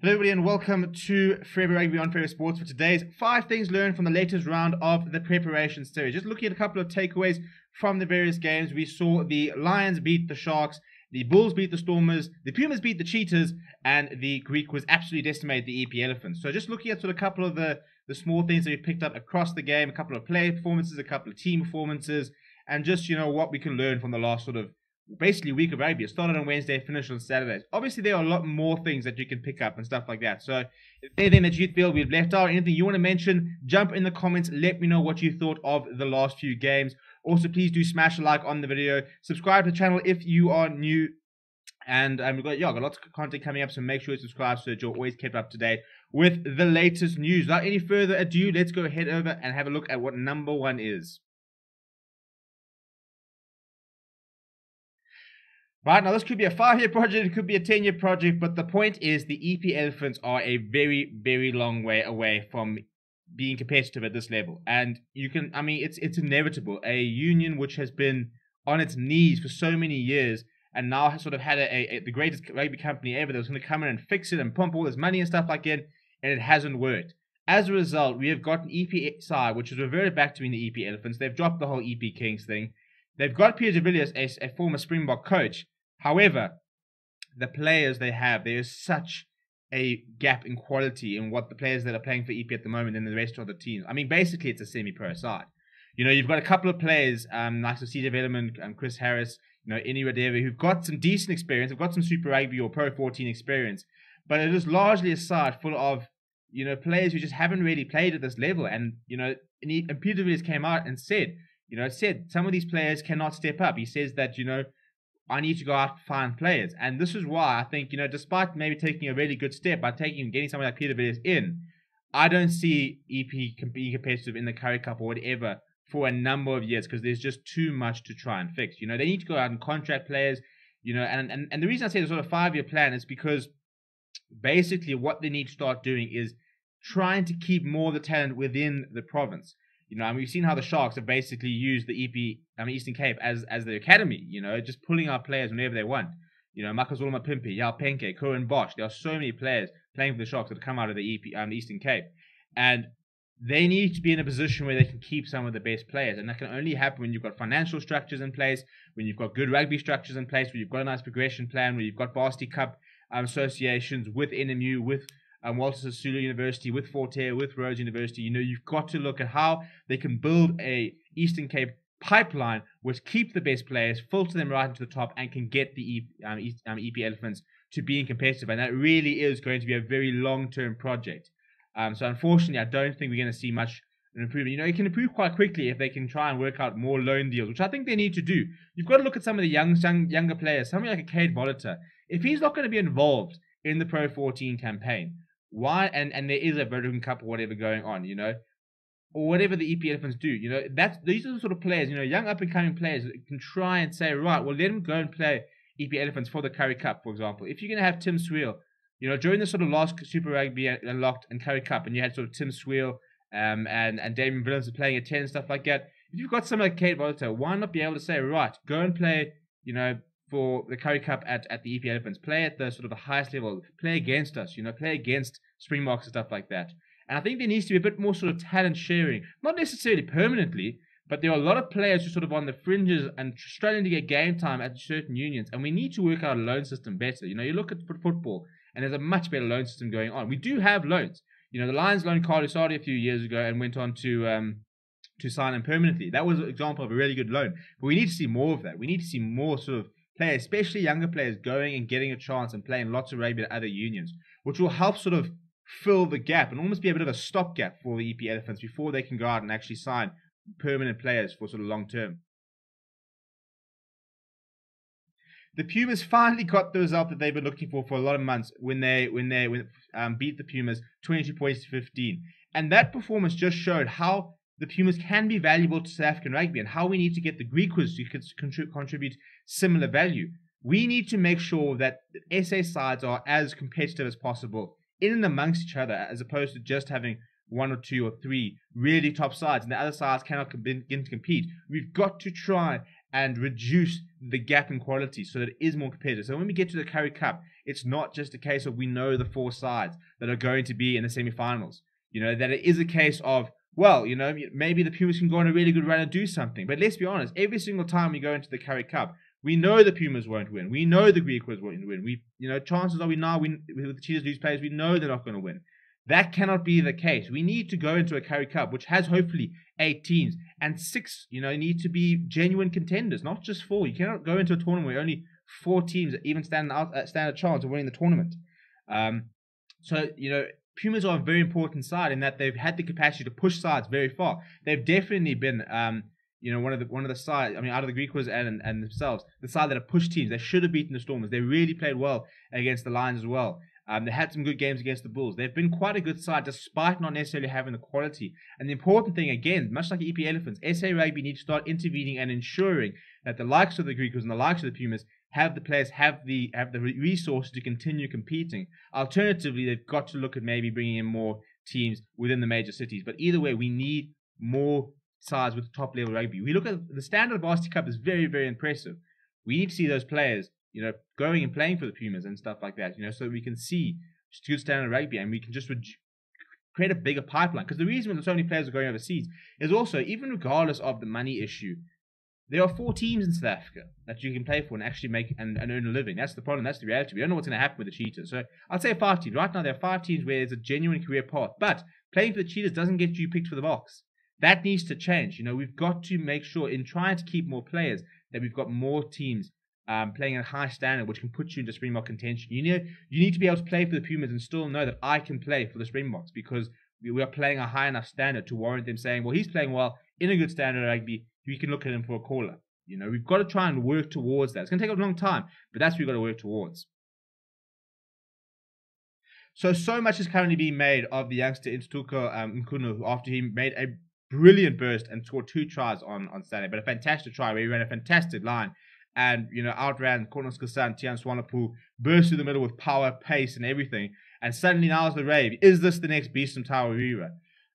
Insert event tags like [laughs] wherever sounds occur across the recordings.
Hello, everybody, and welcome to Forever Rugby on Forever Sports for today's five things learned from the latest round of the preparation series. Just looking at a couple of takeaways from the various games, we saw the Lions beat the Sharks, the Bulls beat the Stormers, the Pumas beat the Cheetahs, and the Griquas absolutely decimated the EP Elephants. So, just looking at sort of a couple of the, the small things that we picked up across the game, a couple of player performances, a couple of team performances, and just you know what we can learn from the last sort of basically week of rugby. It started on Wednesday, finished on Saturdays. Obviously, there are a lot more things that you can pick up and stuff like that. So, if anything that you feel we've left out, anything you want to mention, jump in the comments. Let me know what you thought of the last few games. Also, please do smash a like on the video. Subscribe to the channel if you are new. And um, we've got yeah, got lots of content coming up, so make sure you subscribe so that you're always kept up to date with the latest news. Without any further ado, let's go head over and have a look at what number one is. Right now, this could be a five-year project, it could be a ten-year project, but the point is the EP Elephants are a very, very long way away from being competitive at this level. And you can, I mean, it's it's inevitable. A union which has been on its knees for so many years and now has sort of had a, a, the greatest rugby company ever that was going to come in and fix it and pump all this money and stuff like that, and it hasn't worked. As a result, we have got an EP side which has reverted back to being the EP Elephants. They've dropped the whole EP Kings thing. They've got Peter de Villiers, a, a former Springbok coach. However, the players they have, there is such a gap in quality in what the players that are playing for EP at the moment and the rest of the teams. I mean, basically, it's a semi-pro side. You know, you've got a couple of players, um, like CJ Velleman, um, Chris Harris, you know, Ini Radebe, who've got some decent experience, have got some Super Rugby or Pro 14 experience, but it is largely a side full of, you know, players who just haven't really played at this level. And, you know, and, he, and Peter Villiers came out and said, you know, said some of these players cannot step up. He says that, you know, I need to go out and find players. And this is why I think, you know, despite maybe taking a really good step by taking getting someone like Peter Villiers in, I don't see EP being competitive in the Currie Cup or whatever for a number of years because there's just too much to try and fix. You know, they need to go out and contract players, you know, and, and, and the reason I say the sort of five year plan is because basically what they need to start doing is trying to keep more of the talent within the province. You know, mean, we've seen how the Sharks have basically used the EP, I mean, Eastern Cape as as their academy. You know, just pulling out players whenever they want. You know, Makazole Mapimpi, Yaw Penxe, Curwin Bosch. There are so many players playing for the Sharks that come out of the EP, um, the Eastern Cape, and they need to be in a position where they can keep some of the best players, and that can only happen when you've got financial structures in place, when you've got good rugby structures in place, when you've got a nice progression plan, when you've got Varsity Cup um, associations with NMU, with um, Walter Sisulu University, with Fort Hare, with Rhodes University. You know, you've got to look at how they can build a Eastern Cape pipeline which keep the best players, filter them right into the top, and can get the EP, um, um, EP Elephants to being competitive. And that really is going to be a very long-term project. Um, so unfortunately, I don't think we're going to see much improvement. You know, it can improve quite quickly if they can try and work out more loan deals, which I think they need to do. You've got to look at some of the young, young younger players, somebody like a Kade Wolhuter. If he's not going to be involved in the Pro 14 campaign, why? And and there is a Vodacom Cup or whatever going on, you know, or whatever the EP Elephants do, you know, that's these are the sort of players, you know, young up and coming players that can try and say, right, well, let them go and play EP Elephants for the Currie Cup, for example. If you're going to have Tim Swiel, you know, during the sort of last Super Rugby Unlocked and Currie Cup, and you had sort of Tim Swiel um, and and Damian Willemse playing at ten and stuff like that. If you've got someone like Kade Wolhuter, why not be able to say, right, go and play, you know, for the Currie Cup at, at the EP Elephants. Play at the sort of the highest level. Play against us, you know, play against Springboks and stuff like that. And I think there needs to be a bit more sort of talent sharing, not necessarily permanently, but there are a lot of players who sort of on the fringes and struggling to get game time at certain unions, and we need to work out a loan system better. You know, you look at football, and there's a much better loan system going on. We do have loans. You know, the Lions loaned Carlü Sadie a few years ago and went on to um, to sign him permanently. That was an example of a really good loan. But we need to see more of that. We need to see more sort of players, especially younger players, going and getting a chance and playing lots of rugby at other unions, which will help sort of fill the gap and almost be a bit of a stopgap for the EP Elephants before they can go out and actually sign permanent players for sort of long term. The Pumas finally got the result that they've been looking for for a lot of months when they when they when, um, beat the Pumas 22 points to 15, and that performance just showed how the Pumas can be valuable to South African rugby and how we need to get the Griquas to contribute similar value. We need to make sure that SA sides are as competitive as possible in and amongst each other as opposed to just having one or two or three really top sides and the other sides cannot begin to compete. We've got to try and reduce the gap in quality so that it is more competitive. So when we get to the Currie Cup, it's not just a case of we know the four sides that are going to be in the semifinals. You know, that it is a case of, well, you know, maybe the Pumas can go on a really good run and do something. But let's be honest, every single time we go into the Currie Cup, we know the Pumas won't win. We know the Griquas won't win. We, you know, chances are we now we with the Cheetahs lose players, we know they're not going to win. That cannot be the case. We need to go into a Currie Cup, which has hopefully eight teams, and six, you know, need to be genuine contenders, not just four. You cannot go into a tournament where only four teams even stand out, uh, stand a chance of winning the tournament. Um, so, you know, Pumas are a very important side in that they've had the capacity to push sides very far. They've definitely been, um, you know, one of the one of the sides. I mean, out of the Griquas and and themselves, the side that have pushed teams. They should have beaten the Stormers. They really played well against the Lions as well. Um, they had some good games against the Bulls. They've been quite a good side despite not necessarily having the quality. And the important thing, again, much like EP Elephants, SA Rugby needs to start intervening and ensuring that the likes of the Griquas and the likes of the Pumas have the players have the have the resources to continue competing. Alternatively, they've got to look at maybe bringing in more teams within the major cities. But either way, we need more sides with top level rugby. We look at the standard of Varsity Cup is very very impressive. We need to see those players you know, going and playing for the Pumas and stuff like that, you know, so we can see good standard rugby and we can just create a bigger pipeline. Because the reason that so many players are going overseas is also, even regardless of the money issue, there are four teams in South Africa that you can play for and actually make and, and earn a living. That's the problem. That's the reality. We don't know what's going to happen with the Cheetahs. So I'd say five teams. Right now, there are five teams where there's a genuine career path. But playing for the Cheetahs doesn't get you picked for the Boks. That needs to change. You know, we've got to make sure in trying to keep more players that we've got more teams um, playing at a high standard, which can put you into Springbok contention. You know, you need to be able to play for the Pumas and still know that I can play for the Springboks because we are playing a high enough standard to warrant them saying, well, he's playing well in a good standard rugby. We can look at him for a caller. You know, we've got to try and work towards that. It's going to take a long time, but that's what we've got to work towards. So, so much is currently being made of the youngster Ntuthuko um, Mchunu after he made a brilliant burst and scored two tries on, on Saturday, but a fantastic try where he ran a fantastic line and you know outran Kornos Kasan, Tian Swanepoel, burst through the middle with power, pace, and everything. And suddenly now is the rave. Is this the next beast from Tawarira?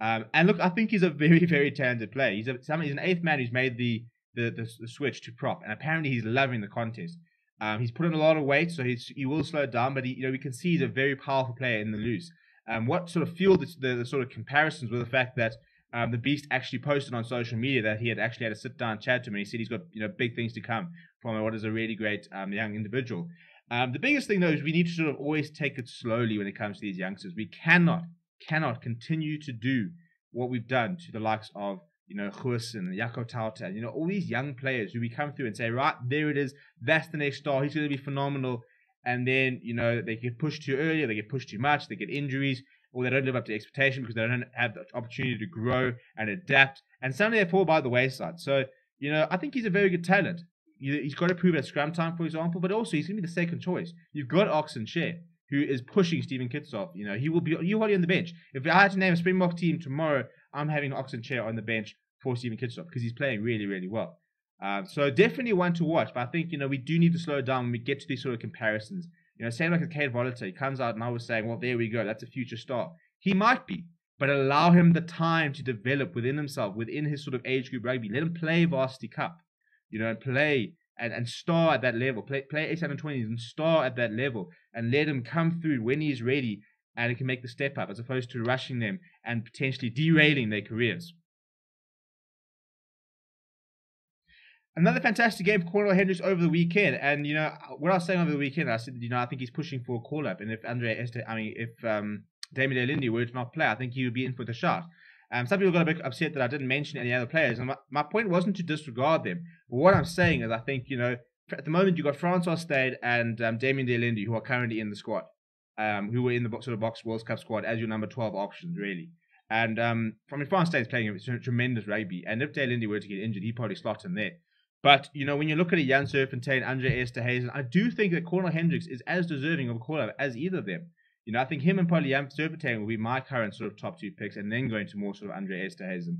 Um, and look, I think he's a very, [laughs] very talented player. He's a, he's an eighth man who's made the, the, the, the switch to prop, and apparently he's loving the contest. Um, he's put in a lot of weight, so he's, he will slow down, but he, you know we can see he's a very powerful player in the loose. Um, what sort of fueled the, the, the sort of comparisons were the fact that um, the Beast actually posted on social media that he had actually had a sit down chat to him. And he said he's got you know big things to come from what is a really great um, young individual. Um, the biggest thing though is we need to sort of always take it slowly when it comes to these youngsters. We cannot cannot continue to do what we've done to the likes of you know Hus and Jaco Taute, you know all these young players who we come through and say right there it is, that's the next star. He's going to be phenomenal. And then you know they get pushed too early, they get pushed too much, they get injuries or they don't live up to expectation because they don't have the opportunity to grow and adapt. And suddenly they fall by the wayside. So, you know, I think he's a very good talent. He's got to prove at scrum time, for example, but also he's going to be the second choice. You've got Ox Nché, who is pushing Steven Kitshoff. You know, he will be you on the bench. If I had to name a Springbok team tomorrow, I'm having Ox Nché on the bench for Steven Kitshoff because he's playing really, really well. Um, so definitely one to watch. But I think you know we do need to slow down when we get to these sort of comparisons. You know, same like a Kade Wolhuter, he comes out and I was saying, well, there we go, that's a future star. He might be, but allow him the time to develop within himself, within his sort of age group rugby. Let him play Varsity Cup, you know, and play and, and star at that level. Play play 820s and star at that level, and let him come through when he's ready and he can make the step up, as opposed to rushing them and potentially derailing their careers. Another fantastic game for Cornal Hendricks over the weekend, and you know what I was saying over the weekend, I said you know I think he's pushing for a call up, and if Andre Este, I mean if um, Damian Lindy were to not play, I think he would be in for the shot. Um, some people got a bit upset that I didn't mention any other players, and my, my point wasn't to disregard them. But what I'm saying is, I think you know at the moment you've got Francois Steyn and um, Damian de Allende who are currently in the squad, um, who were in the sort of Boks World Cup squad as your number 12 options really. And um, I mean, France is playing a tremendous rugby, and if de Allende were to get injured, he'd probably slot in there. But, you know, when you look at a Jan Serfontein, Andre Esterhuizen, I do think that Cornal Hendricks is as deserving of a call up as either of them. You know, I think him and probably Jan will be my current sort of top two picks, and then going to more sort of Andre Esterhuizen.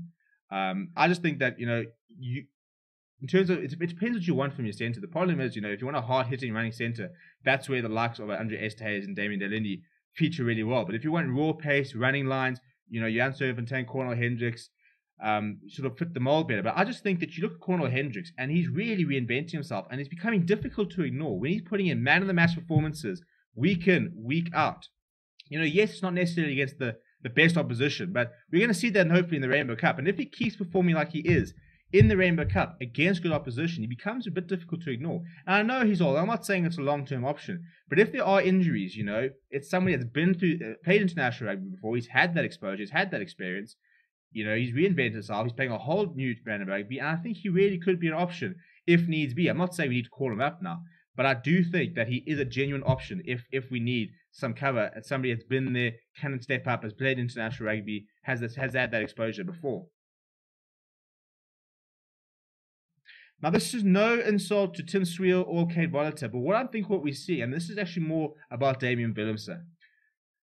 Um, I just think that, you know, you in terms of it, it, depends what you want from your center. The problem is, you know, if you want a hard hitting running center, that's where the likes of Andre Esterhuizen and Damian de Allende feature really well. But if you want raw pace, running lines, you know, Jan Serfontein, Cornal Hendricks, um, sort of fit the mold better. But I just think that you look at Cornal Hendricks and he's really reinventing himself and it's becoming difficult to ignore when he's putting in man of the match performances week in, week out. You know, yes, it's not necessarily against the, the best opposition, but we're going to see that hopefully in the Rainbow Cup. And if he keeps performing like he is in the Rainbow Cup against good opposition, he becomes a bit difficult to ignore. And I know he's old. I'm not saying it's a long term option, but if there are injuries, you know, it's somebody that's been through, uh, played international rugby before. He's had that exposure. He's had that experience. You know, he's reinvented himself. He's playing a whole new brand of rugby, and I think he really could be an option if needs be. I'm not saying we need to call him up now, but I do think that he is a genuine option if if we need some cover and somebody that's been there, can step up, has played international rugby, has this, has had that exposure before. Now, this is no insult to Tim Swiel or Kade Wolhuter, but what I think what we see, and this is actually more about Damian Willemse.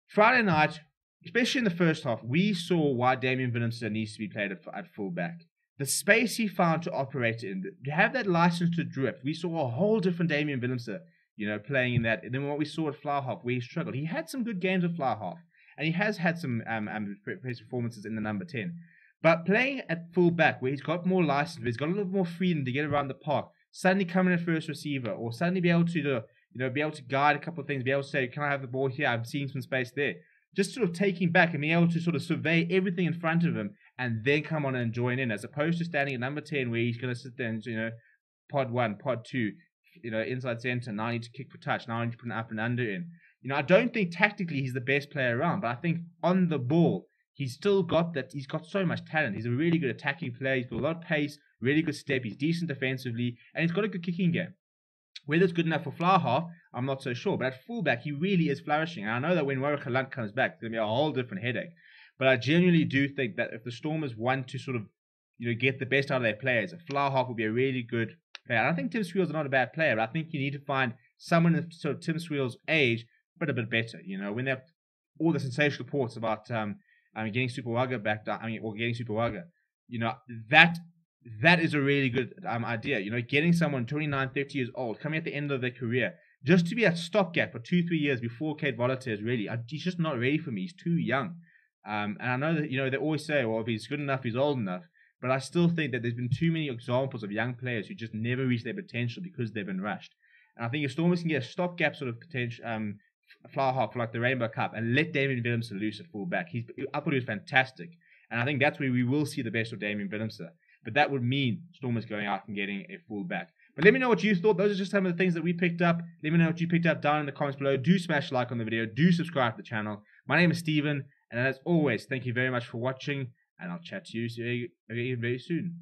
Friday night, especially in the first half, we saw why Damian Willemse needs to be played at, at fullback. The space he found to operate in, to have that license to drift, we saw a whole different Damian Willemse, you know, playing in that. And then what we saw at half, where he struggled. He had some good games at half, and he has had some um, um performances in the number 10. But playing at fullback, where he's got more license, where he's got a little more freedom to get around the park, suddenly coming in first receiver, or suddenly be able to, you know, be able to guide a couple of things, be able to say, "Can I have the ball here? I'm seeing some space there." Just sort of taking back and being able to sort of survey everything in front of him, and then come on and join in, as opposed to standing at number ten, where he's going to sit there and you know, pod one, pod two, you know, inside center. Now I need to kick for touch. Now I need to put an up and under in. You know, I don't think tactically he's the best player around, but I think on the ball he's still got that. He's got so much talent. He's a really good attacking player. He's got a lot of pace, really good step. He's decent defensively, and he's got a good kicking game. Whether it's good enough for half, I'm not so sure. But at fullback, he really is flourishing. And I know that when Warrick Gelant comes back, it's going to be a whole different headache. But I genuinely do think that if the Stormers want to sort of, you know, get the best out of their players, a half will be a really good player. And I think Tim Swiel's not a bad player, but I think you need to find someone of sort of Tim Swiel's age, but a bit better. You know, when they have all the sensational reports about um, I mean, getting Super Waga back. I mean, or getting Super Waga. You know that that is a really good um, idea. You know, getting someone 29, 30 years old, coming at the end of their career, just to be a stopgap for two, three years before Kade Wolhuter is ready. he's just not ready for me. He's too young. Um, and I know that you know they always say, well, if he's good enough, he's old enough. But I still think that there's been too many examples of young players who just never reach their potential because they've been rushed. And I think if Stormers can get a stopgap sort of potential um, half for like the Rainbow Cup and let Damian Willemse loose at fullback. He's, I thought he was fantastic. And I think that's where we will see the best of Damian Willemse. But that would mean Stormers going out and getting a fullback. But let me know what you thought. Those are just some of the things that we picked up. Let me know what you picked up down in the comments below. Do smash like on the video. Do subscribe to the channel. My name is Steven. And as always, thank you very much for watching. And I'll chat to you very, very soon.